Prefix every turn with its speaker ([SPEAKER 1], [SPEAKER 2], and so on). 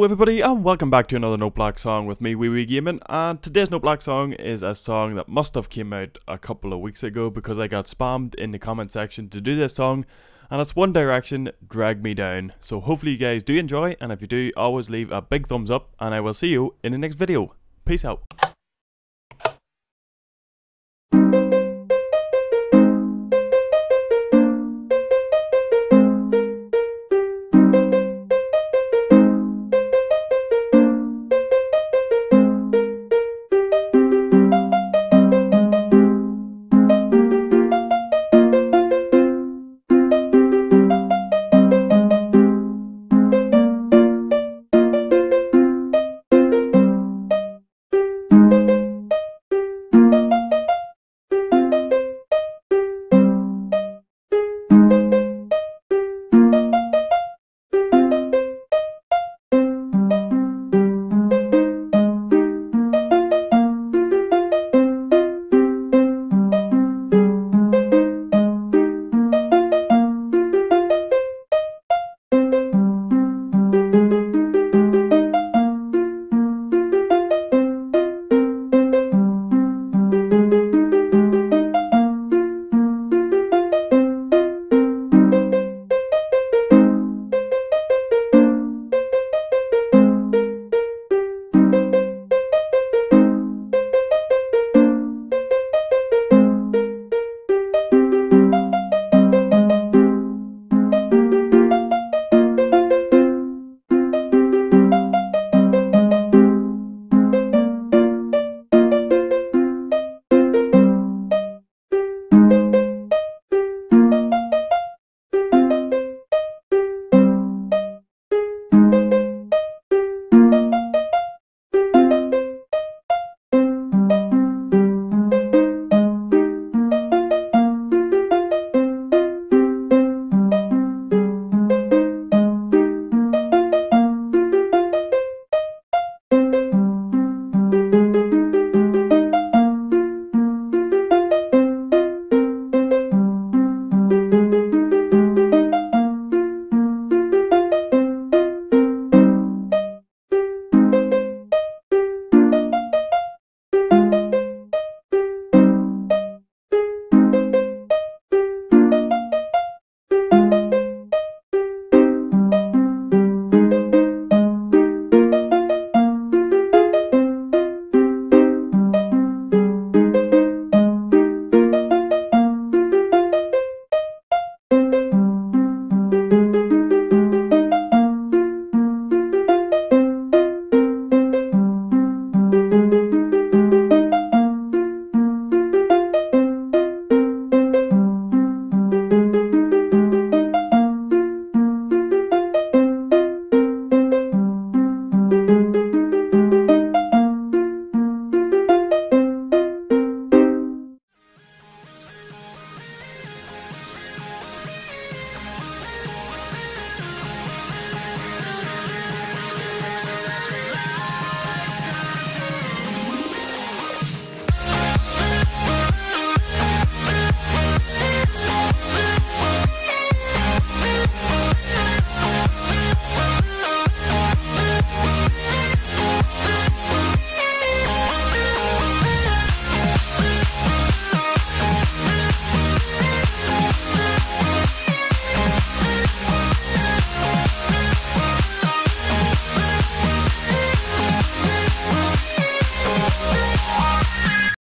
[SPEAKER 1] Hello everybody and welcome back to another Noteblock song with me, Wee Wee Gaming and today's Noteblock song is a song that must have came out a couple of weeks ago because I got spammed in the comment section to do this song and it's One Direction, Drag Me Down. So hopefully you guys do enjoy and if you do, always leave a big thumbs up and I will see you in the next video. Peace out.